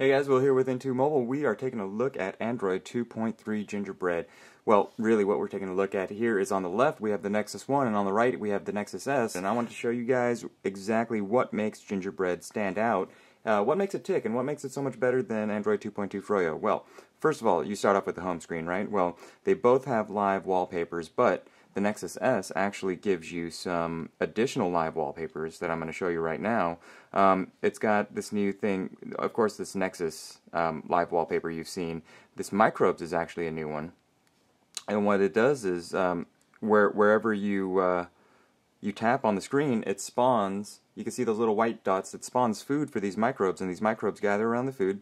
Hey guys, Will here with Into Mobile. We are taking a look at Android 2.3 Gingerbread. Well, really what we're taking a look at here is on the left we have the Nexus 1 and on the right we have the Nexus S and I want to show you guys exactly what makes Gingerbread stand out, uh, what makes it tick and what makes it so much better than Android 2.2 Froyo. Well, first of all, you start off with the home screen, right? Well, they both have live wallpapers, but the Nexus S actually gives you some additional live wallpapers that I'm going to show you right now. Um, it's got this new thing, of course this Nexus um, live wallpaper you've seen. This Microbes is actually a new one. And what it does is, um, where, wherever you, uh, you tap on the screen, it spawns, you can see those little white dots, it spawns food for these microbes, and these microbes gather around the food,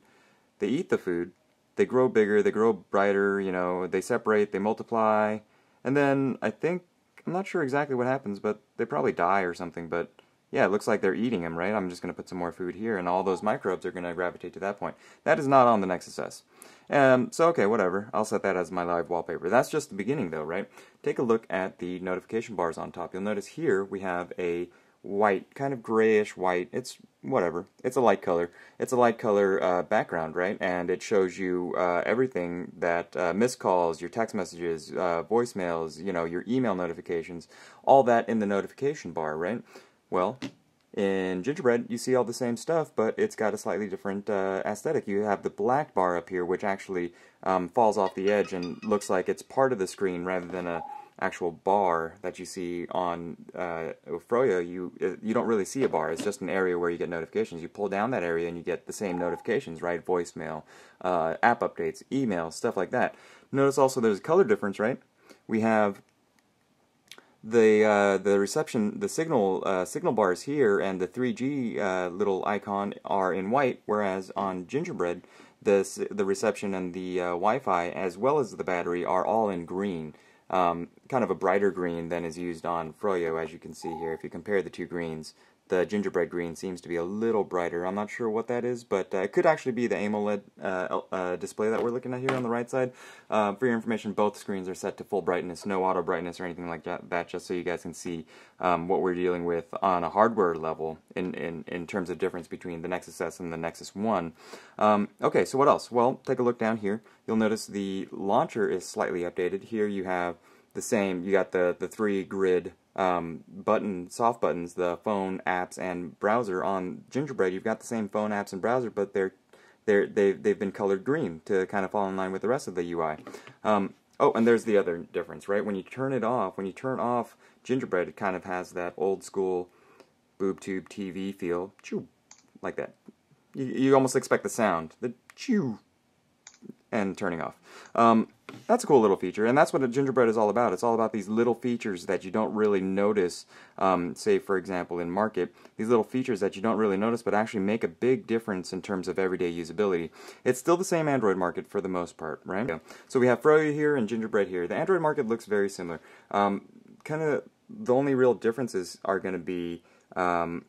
they eat the food, they grow bigger, they grow brighter, you know, they separate, they multiply, and then I think, I'm not sure exactly what happens, but they probably die or something, but yeah, it looks like they're eating them, right? I'm just going to put some more food here, and all those microbes are going to gravitate to that point. That is not on the Nexus S. Um, so, okay, whatever. I'll set that as my live wallpaper. That's just the beginning, though, right? Take a look at the notification bars on top. You'll notice here we have a white, kind of grayish white. It's whatever. It's a light color. It's a light color uh, background, right? And it shows you uh, everything that uh, missed calls, your text messages, uh, voicemails, you know, your email notifications, all that in the notification bar, right? Well, in Gingerbread, you see all the same stuff, but it's got a slightly different uh, aesthetic. You have the black bar up here, which actually um, falls off the edge and looks like it's part of the screen rather than a actual bar that you see on uh, Froyo, you uh, you don't really see a bar. It's just an area where you get notifications. You pull down that area and you get the same notifications, right? Voicemail, uh, app updates, email, stuff like that. Notice also there's a color difference, right? We have the uh, the reception, the signal uh, signal bars here, and the 3G uh, little icon are in white, whereas on Gingerbread, the the reception and the uh, Wi-Fi, as well as the battery, are all in green um, kind of a brighter green than is used on Froyo, as you can see here. If you compare the two greens, the gingerbread green seems to be a little brighter. I'm not sure what that is, but uh, it could actually be the AMOLED uh, uh, display that we're looking at here on the right side. Uh, for your information, both screens are set to full brightness, no auto brightness or anything like that, that just so you guys can see um, what we're dealing with on a hardware level in, in, in terms of difference between the Nexus S and the Nexus 1. Um, okay, so what else? Well, take a look down here. You'll notice the launcher is slightly updated. Here you have the same, you got the, the three grid um, button, soft buttons, the phone, apps, and browser. On Gingerbread, you've got the same phone, apps, and browser, but they're they're they've they've been colored green to kind of fall in line with the rest of the UI. Um, oh, and there's the other difference, right? When you turn it off, when you turn off Gingerbread, it kind of has that old school boob tube TV feel, chew, like that. You, you almost expect the sound, the chew, and turning off. Um, that's a cool little feature, and that's what a gingerbread is all about. It's all about these little features that you don't really notice, um, say, for example, in Market, these little features that you don't really notice but actually make a big difference in terms of everyday usability. It's still the same Android market for the most part, right? Yeah. So we have Froyo here and Gingerbread here. The Android market looks very similar. Um, kind of the only real differences are going to be um,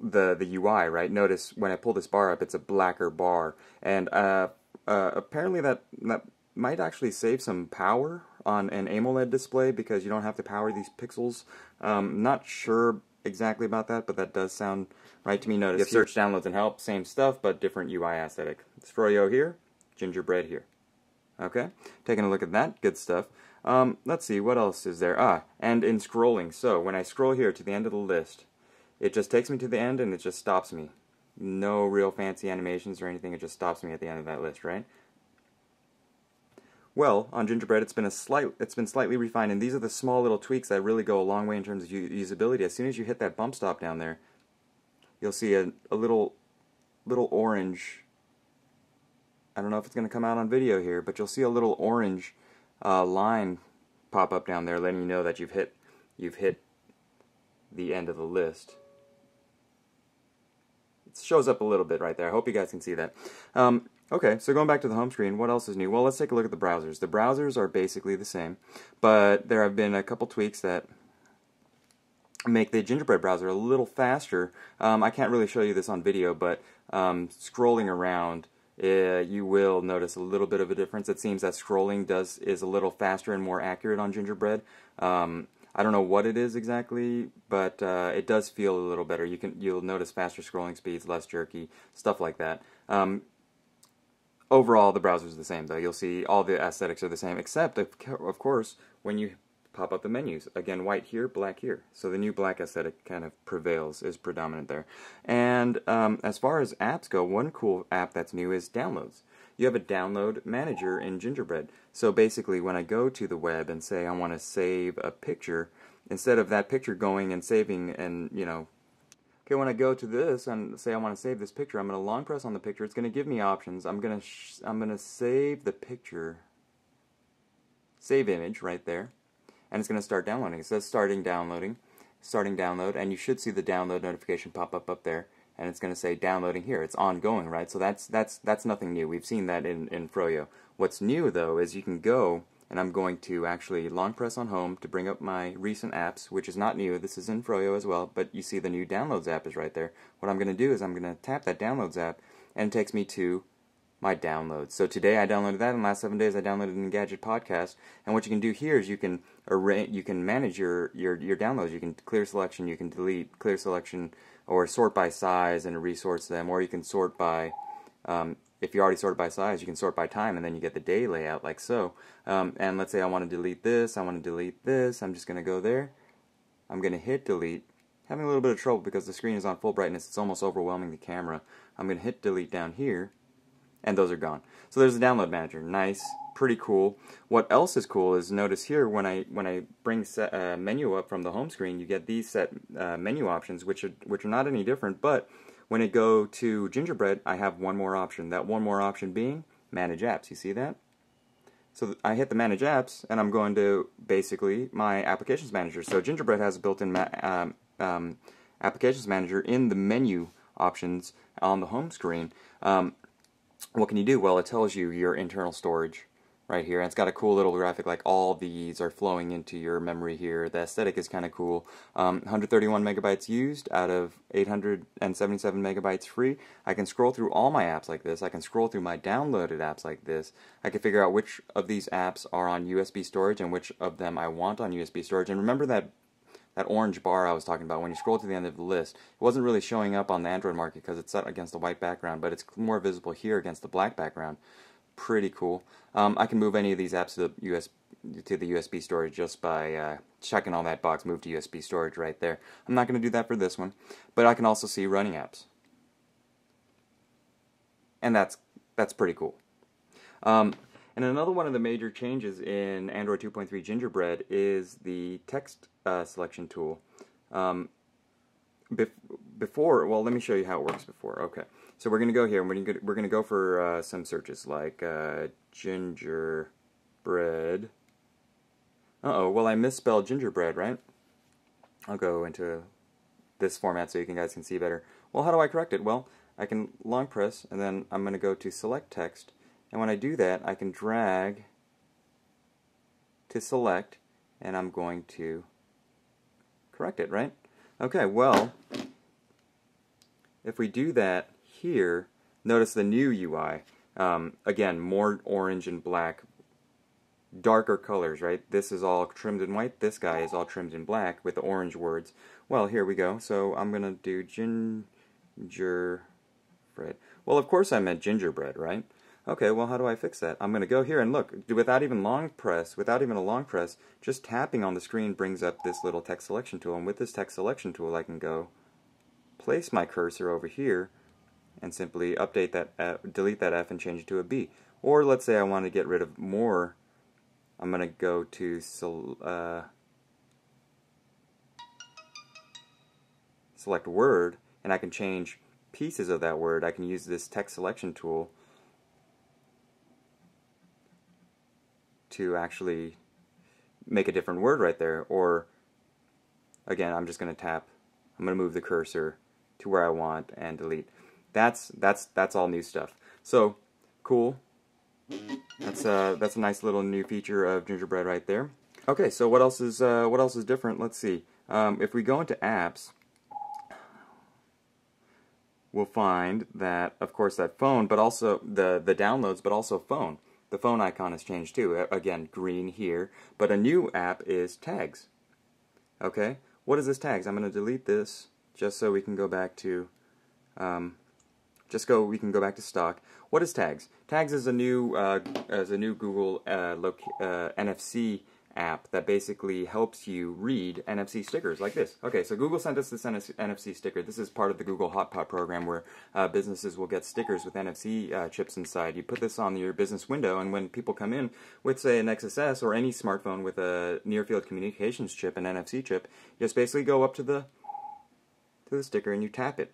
the the UI, right? Notice when I pull this bar up, it's a blacker bar, and uh, uh, apparently that that might actually save some power on an AMOLED display because you don't have to power these pixels. Um, not sure exactly about that, but that does sound right to me. Notice search, downloads, and help, same stuff, but different UI aesthetic. It's Froyo here, Gingerbread here. Okay, taking a look at that, good stuff. Um, let's see, what else is there? Ah, and in scrolling. So when I scroll here to the end of the list, it just takes me to the end and it just stops me. No real fancy animations or anything, it just stops me at the end of that list, right? Well, on Gingerbread, it's been a slight, it's been slightly refined, and these are the small little tweaks that really go a long way in terms of usability. As soon as you hit that bump stop down there, you'll see a, a little, little orange. I don't know if it's going to come out on video here, but you'll see a little orange uh, line pop up down there, letting you know that you've hit, you've hit the end of the list. Shows up a little bit right there. I hope you guys can see that. Um, Okay, so going back to the home screen, what else is new? Well, let's take a look at the browsers. The browsers are basically the same, but there have been a couple tweaks that make the Gingerbread browser a little faster. Um, I can't really show you this on video, but um, scrolling around, uh, you will notice a little bit of a difference. It seems that scrolling does is a little faster and more accurate on Gingerbread. Um, I don't know what it is exactly, but uh, it does feel a little better. You can you'll notice faster scrolling speeds, less jerky, stuff like that. Um, overall, the browser is the same, though. You'll see all the aesthetics are the same, except, of, of course, when you pop up the menus. Again, white here, black here. So the new black aesthetic kind of prevails, is predominant there. And um, as far as apps go, one cool app that's new is downloads. You have a download manager in Gingerbread. So basically, when I go to the web and say I want to save a picture, instead of that picture going and saving and, you know, Okay, when I go to this and say I want to save this picture, I'm going to long press on the picture. It's going to give me options. I'm going to I'm going to save the picture, save image right there, and it's going to start downloading. It says starting downloading, starting download, and you should see the download notification pop up up there, and it's going to say downloading here. It's ongoing, right? So that's that's that's nothing new. We've seen that in in Froyo. What's new though is you can go and I'm going to actually long press on home to bring up my recent apps, which is not new. This is in Froyo as well, but you see the new downloads app is right there. What I'm going to do is I'm going to tap that downloads app, and it takes me to my downloads. So today I downloaded that, and last seven days I downloaded an Engadget podcast. And what you can do here is you can arrange, you can manage your, your your downloads. You can clear selection, you can delete, clear selection, or sort by size and resorts them, or you can sort by um, if you already sorted by size, you can sort by time, and then you get the day layout like so. Um, and let's say I want to delete this, I want to delete this, I'm just going to go there. I'm going to hit delete. Having a little bit of trouble because the screen is on full brightness, it's almost overwhelming the camera. I'm going to hit delete down here, and those are gone. So there's the download manager. Nice, pretty cool. What else is cool is notice here when I when I bring set, uh, menu up from the home screen, you get these set uh, menu options, which are which are not any different, but when I go to Gingerbread, I have one more option. That one more option being Manage Apps. You see that? So I hit the Manage Apps, and I'm going to basically my Applications Manager. So Gingerbread has a built-in um, um, Applications Manager in the menu options on the home screen. Um, what can you do? Well, it tells you your internal storage right here. And it's got a cool little graphic like all these are flowing into your memory here. The aesthetic is kind of cool. Um, 131 megabytes used out of 877 megabytes free. I can scroll through all my apps like this. I can scroll through my downloaded apps like this. I can figure out which of these apps are on USB storage and which of them I want on USB storage. And remember that that orange bar I was talking about, when you scroll to the end of the list, it wasn't really showing up on the Android market because it's set against the white background, but it's more visible here against the black background pretty cool. Um, I can move any of these apps to the US to the USB storage just by uh, checking all that box, move to USB storage right there. I'm not going to do that for this one, but I can also see running apps, and that's that's pretty cool. Um, and another one of the major changes in Android 2.3 Gingerbread is the text uh, selection tool. Um, before, well, let me show you how it works before. Okay. So we're going to go here, and we're going to, go for uh, some searches, like uh, gingerbread. Uh-oh, well I misspelled gingerbread, right? I'll go into this format so you guys can see better. Well, how do I correct it? Well, I can long press, and then I'm going to go to select text, and when I do that, I can drag to select, and I'm going to correct it, right? Okay, well, if we do that, here, notice the new UI. Um, again, more orange and black, darker colors, right? This is all trimmed in white. This guy is all trimmed in black with the orange words. Well, here we go. So I'm going to do gingerbread. Well, of course I meant gingerbread, right? Okay, well, how do I fix that? I'm going to go here and look. Without even long press, without even a long press, just tapping on the screen brings up this little text selection tool. And with this text selection tool, I can go place my cursor over here and simply update that, F, delete that F and change it to a B. Or let's say I want to get rid of more, I'm going to go to uh, select word and I can change pieces of that word. I can use this text selection tool to actually make a different word right there. Or again, I'm just going to tap, I'm going to move the cursor to where I want and delete. That's that's that's all new stuff. So cool. That's uh that's a nice little new feature of Gingerbread right there. Okay, so what else is uh, what else is different? Let's see. Um, if we go into apps, we'll find that of course that phone, but also the the downloads, but also phone. The phone icon has changed too. Again, green here, but a new app is tags. Okay, what is this tags? I'm going to delete this just so we can go back to um, just go. We can go back to stock. What is Tags? Tags is a new uh, is a new Google uh, uh, NFC app that basically helps you read NFC stickers like this. Okay, so Google sent us this NFC sticker. This is part of the Google Hotpot program where uh, businesses will get stickers with NFC uh, chips inside. You put this on your business window, and when people come in with, say, an Nexus S or any smartphone with a near-field communications chip, an NFC chip, you just basically go up to the to the sticker and you tap it.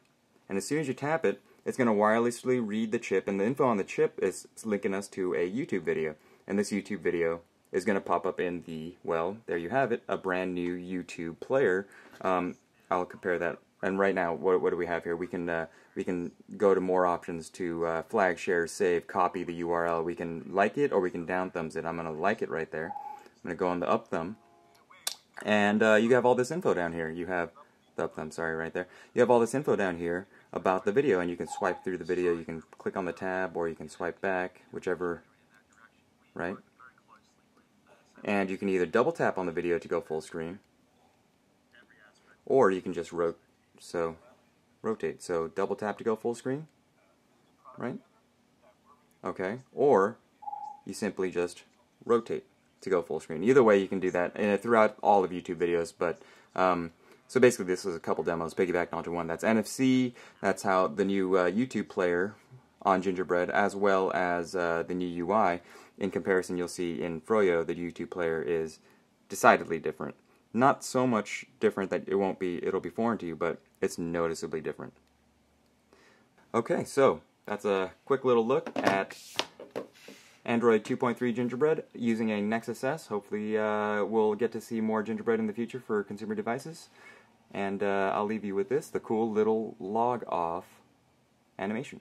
And as soon as you tap it, it's going to wirelessly read the chip, and the info on the chip is linking us to a YouTube video. And this YouTube video is going to pop up in the, well, there you have it, a brand new YouTube player. Um, I'll compare that. And right now, what, what do we have here? We can uh, we can go to more options to uh, flag, share, save, copy the URL. We can like it or we can down thumbs it. I'm going to like it right there. I'm going to go on the up thumb. And uh, you have all this info down here. You have the up thumb, sorry, right there. You have all this info down here about the video, and you can swipe through the video. You can click on the tab, or you can swipe back, whichever, right? And you can either double tap on the video to go full screen, or you can just ro so rotate. So double tap to go full screen, right? Okay, or you simply just rotate to go full screen. Either way, you can do that and throughout all of YouTube videos. But um, so basically, this is a couple demos piggybacked onto one. That's NFC. That's how the new uh, YouTube player on Gingerbread, as well as uh, the new UI. In comparison, you'll see in Froyo, the YouTube player is decidedly different. Not so much different that it won't be, it'll be foreign to you, but it's noticeably different. Okay, so that's a quick little look at Android 2.3 Gingerbread using a Nexus S. Hopefully, uh, we'll get to see more Gingerbread in the future for consumer devices. And uh, I'll leave you with this the cool little log off animation.